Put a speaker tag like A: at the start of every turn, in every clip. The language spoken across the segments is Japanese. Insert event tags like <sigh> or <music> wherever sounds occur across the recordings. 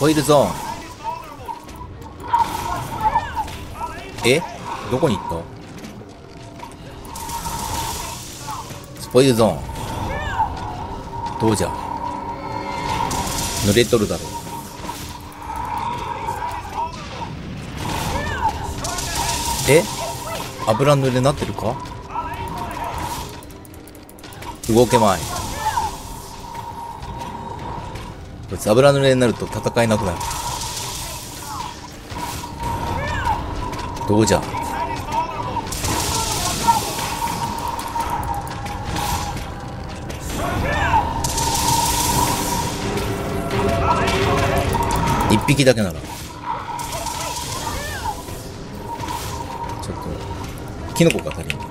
A: ポイルゾーン。え？どこに行った？スポイルゾーン。どうじゃ？濡れとるだろう。え？油濡れになってるか？動けまい。こいつ油濡れになると戦えなくなる。どうじゃ一匹だけなら。ちょっと、キノコが足りん。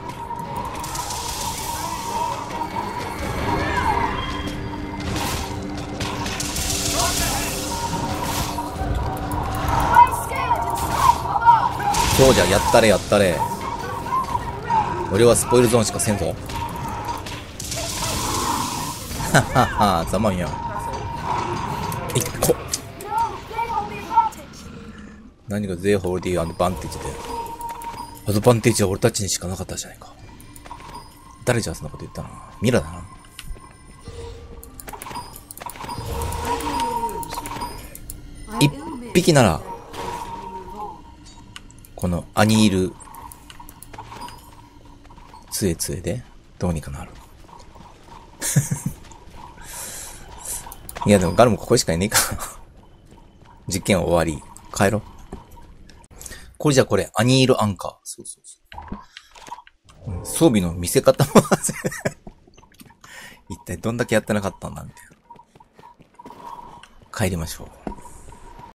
A: そうじゃ、やったれやったれ。俺はスポイルゾーンしかせんぞ。ははは、ざまんや。いっこ。何がゼーホールディーアドバンテージで。アドバンテージは俺たちにしかなかったじゃないか。誰じゃそんなこと言ったの？ミラだな。一匹なら、このアニール、つえつえで、どうにかなる。<laughs> いやでもガルもここしかいねえか実験終わり。帰ろ。これじゃこれ、アニールアンカー。そうそうそう。装備の見せ方も <laughs> 一体どんだけやってなかったんだみたいな。帰りましょう。